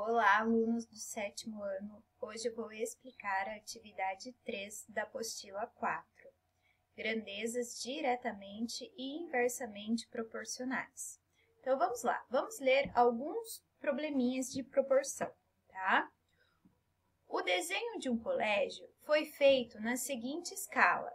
Olá, alunos do sétimo ano! Hoje vou explicar a atividade 3 da apostila 4. Grandezas diretamente e inversamente proporcionais. Então, vamos lá. Vamos ler alguns probleminhas de proporção, tá? O desenho de um colégio foi feito na seguinte escala.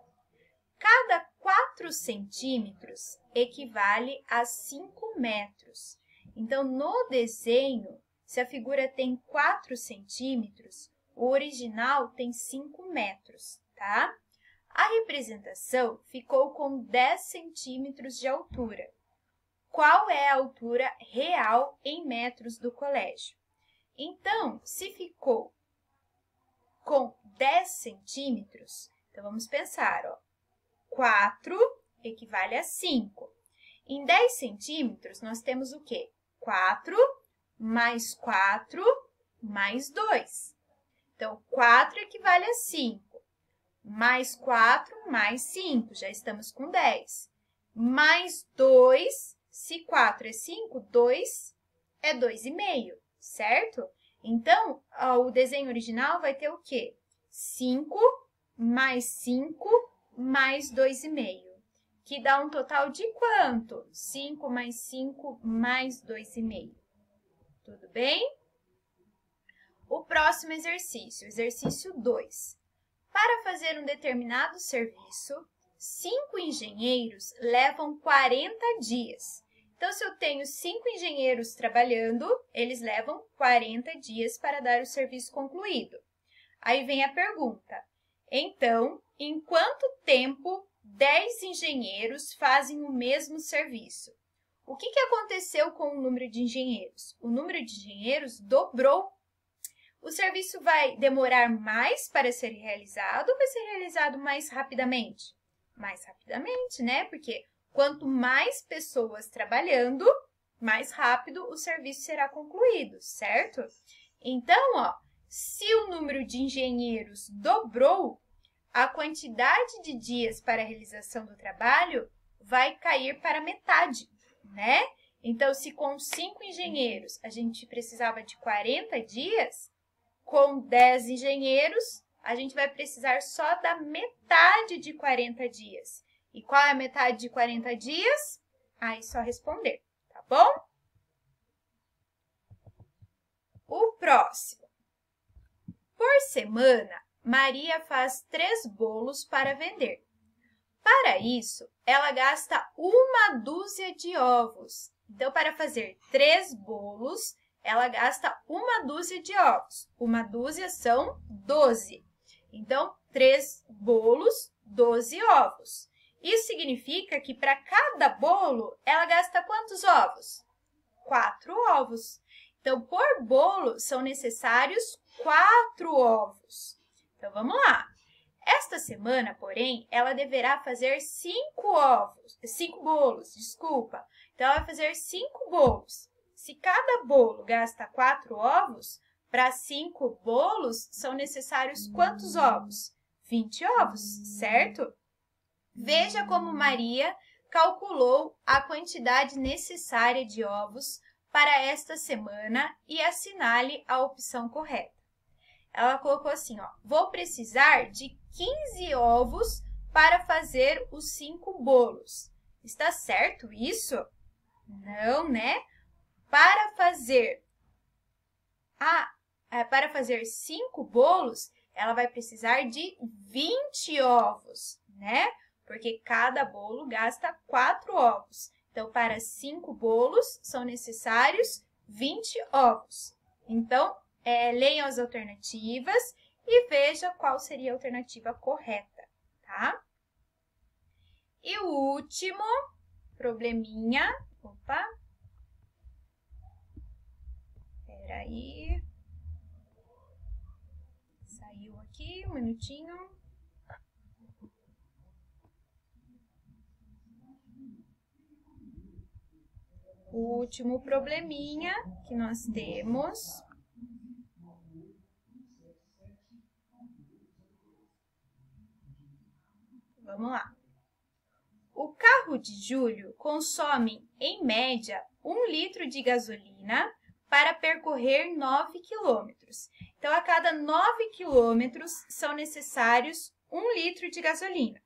Cada 4 centímetros equivale a 5 metros. Então, no desenho, se a figura tem 4 centímetros, o original tem 5 metros, tá? A representação ficou com 10 centímetros de altura. Qual é a altura real em metros do colégio? Então, se ficou com 10 centímetros, então vamos pensar, ó, 4 equivale a 5. Em 10 centímetros, nós temos o quê? 4 mais 4 mais 2. Então, 4 equivale a 5. Mais 4 mais 5, já estamos com 10. Mais 2, se 4 é 5, 2 é 2,5, certo? Então, o desenho original vai ter o quê? 5 mais 5 mais 2,5, que dá um total de quanto? 5 mais 5 mais 2,5. Tudo bem? O próximo exercício, exercício 2. Para fazer um determinado serviço, cinco engenheiros levam 40 dias. Então, se eu tenho cinco engenheiros trabalhando, eles levam 40 dias para dar o serviço concluído. Aí vem a pergunta. Então, em quanto tempo 10 engenheiros fazem o mesmo serviço? O que, que aconteceu com o número de engenheiros? O número de engenheiros dobrou. O serviço vai demorar mais para ser realizado ou vai ser realizado mais rapidamente? Mais rapidamente, né? Porque quanto mais pessoas trabalhando, mais rápido o serviço será concluído, certo? Então, ó, se o número de engenheiros dobrou, a quantidade de dias para a realização do trabalho vai cair para metade né? Então, se com cinco engenheiros a gente precisava de 40 dias, com 10 engenheiros, a gente vai precisar só da metade de 40 dias. E qual é a metade de 40 dias? Aí só responder, tá bom? O próximo. Por semana, Maria faz três bolos para vender. Para isso, ela gasta uma dúzia de ovos. Então, para fazer três bolos, ela gasta uma dúzia de ovos. Uma dúzia são 12. Então, três bolos, 12 ovos. Isso significa que para cada bolo, ela gasta quantos ovos? Quatro ovos. Então, por bolo, são necessários quatro ovos. Então, vamos lá. Esta semana, porém, ela deverá fazer cinco ovos, cinco bolos, desculpa. Então, ela vai fazer cinco bolos. Se cada bolo gasta quatro ovos, para cinco bolos são necessários quantos ovos? 20 ovos, certo? Veja como Maria calculou a quantidade necessária de ovos para esta semana e assinale a opção correta ela colocou assim, ó, vou precisar de 15 ovos para fazer os cinco bolos. Está certo isso? Não, né? Para fazer a, é, para fazer cinco bolos, ela vai precisar de 20 ovos, né? Porque cada bolo gasta quatro ovos. Então, para cinco bolos, são necessários 20 ovos. Então, é, leiam as alternativas e veja qual seria a alternativa correta, tá? E o último probleminha, opa, peraí, saiu aqui, um minutinho. O último probleminha que nós temos Vamos lá. O carro de Júlio consome, em média, um litro de gasolina para percorrer 9 quilômetros. Então, a cada 9 quilômetros são necessários 1 litro de gasolina.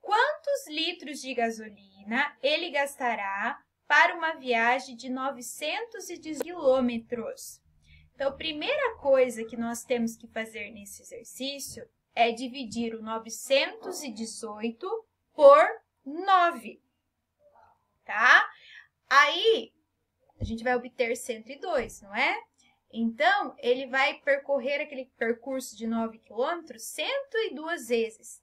Quantos litros de gasolina ele gastará para uma viagem de 910 quilômetros? Então, a primeira coisa que nós temos que fazer nesse exercício é dividir o 918 por 9, tá? Aí, a gente vai obter 102, não é? Então, ele vai percorrer aquele percurso de 9 quilômetros 102 vezes.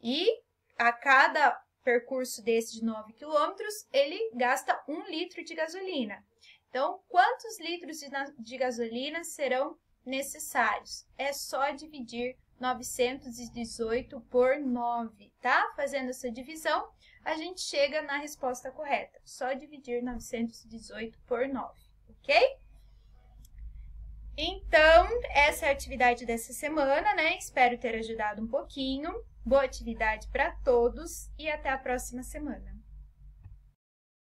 E a cada percurso desse de 9 quilômetros, ele gasta 1 litro de gasolina. Então, quantos litros de, de gasolina serão necessários? É só dividir 918 por 9, tá? Fazendo essa divisão, a gente chega na resposta correta. Só dividir 918 por 9, ok? Então, essa é a atividade dessa semana, né? Espero ter ajudado um pouquinho. Boa atividade para todos e até a próxima semana.